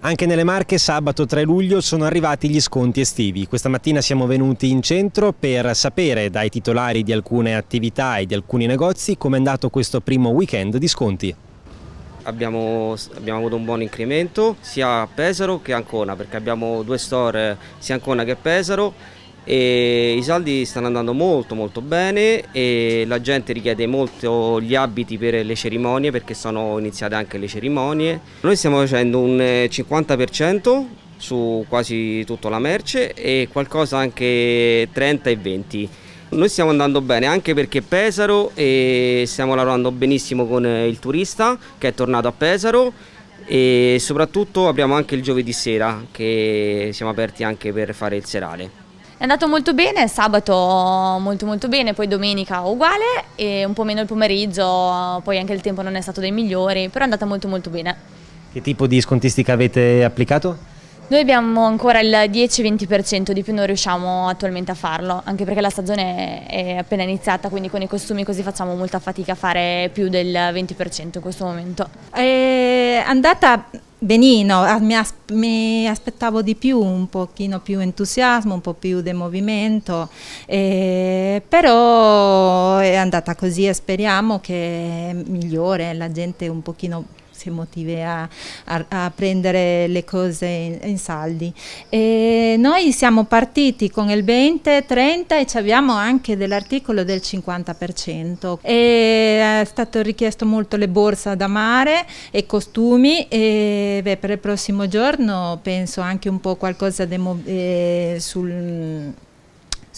Anche nelle Marche sabato 3 luglio sono arrivati gli sconti estivi. Questa mattina siamo venuti in centro per sapere dai titolari di alcune attività e di alcuni negozi come è andato questo primo weekend di sconti. Abbiamo, abbiamo, avuto un buon incremento sia a Pesaro che a Ancona perché abbiamo due store sia Ancona che a Pesaro e i saldi stanno andando molto molto bene e la gente richiede molto gli abiti per le cerimonie perché sono iniziate anche le cerimonie. Noi stiamo facendo un 50% su quasi tutta la merce e qualcosa anche 30 e 20. Noi stiamo andando bene anche perché Pesaro e stiamo lavorando benissimo con il turista che è tornato a Pesaro e soprattutto abbiamo anche il giovedì sera che siamo aperti anche per fare il serale. È andato molto bene, sabato molto molto bene, poi domenica uguale e un po' meno il pomeriggio, poi anche il tempo non è stato dei migliori, però è andata molto molto bene. Che tipo di scontistica avete applicato? Noi abbiamo ancora il 10-20%, di più non riusciamo attualmente a farlo, anche perché la stagione è appena iniziata, quindi con i costumi così facciamo molta fatica a fare più del 20% in questo momento. È andata benino, ah, mi, as mi, aspettavo di più, un pochino più entusiasmo, un po' più di movimento, eh, però è andata così e speriamo che migliore, la gente un pochino si motive a, a, a prendere le cose in, in saldi. E noi siamo partiti con il 20-30 e abbiamo anche dell'articolo del 50%. E è stato richiesto molto le borse da mare e costumi e beh, per il prossimo giorno penso anche un po' qualcosa eh, sul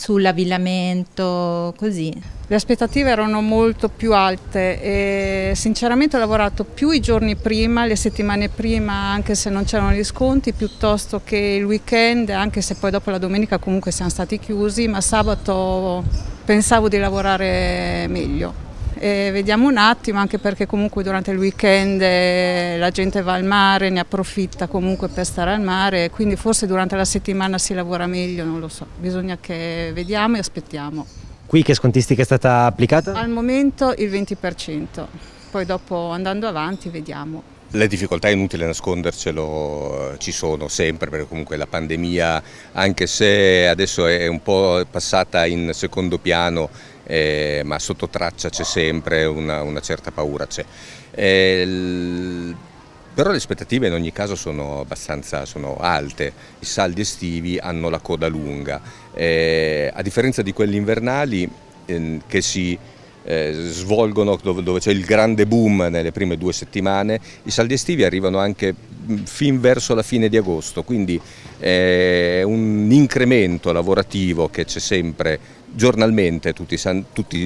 sull'avvillamento, così. Le aspettative erano molto più alte e sinceramente ho lavorato più i giorni prima, le settimane prima, anche se non c'erano gli sconti, piuttosto che il weekend, anche se poi dopo la domenica comunque siamo stati chiusi, ma sabato pensavo di lavorare meglio. E vediamo un attimo anche perché comunque durante il weekend eh, la gente va al mare, ne approfitta comunque per stare al mare, quindi forse durante la settimana si lavora meglio, non lo so, bisogna che vediamo e aspettiamo. Qui che scontistica è stata applicata? Al momento il 20%, poi dopo andando avanti vediamo. Le difficoltà è inutile nascondercelo, ci sono sempre perché comunque la pandemia, anche se adesso è un po' passata in secondo piano, eh, ma sotto traccia c'è sempre una, una, certa paura. Eh, però le aspettative in ogni caso sono abbastanza sono alte, i saldi estivi hanno la coda lunga, eh, a differenza di quelli invernali ehm, che si eh, svolgono dove, dove c'è il grande boom nelle prime due settimane, i saldi estivi arrivano anche fin verso la fine di agosto, quindi è un incremento lavorativo che c'è sempre giornalmente tutti, tutti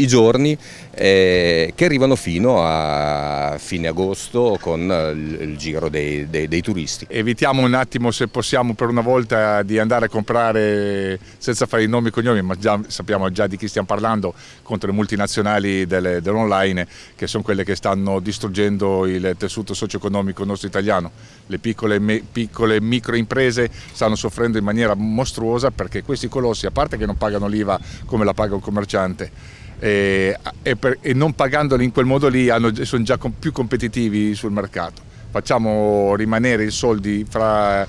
i giorni eh, che arrivano fino a fine agosto con il, il giro dei, dei, dei, turisti. Evitiamo un attimo se possiamo per una volta di andare a comprare senza fare i nomi e cognomi ma già, sappiamo già di chi stiamo parlando contro le multinazionali dell'online che sono quelle che stanno distruggendo il tessuto socio-economico nostro italiano. Le piccole, me, piccole microimprese stanno soffrendo in maniera mostruosa perché questi colossi a parte che non pagano l'IVA come la paga un commerciante e, e, per, e non pagandoli in quel modo lì hanno, sono già com, più competitivi sul mercato. Facciamo rimanere i soldi fra,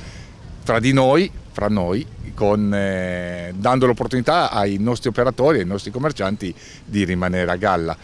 fra di noi, fra noi con, eh, dando l'opportunità ai nostri operatori, ai nostri commercianti di rimanere a galla.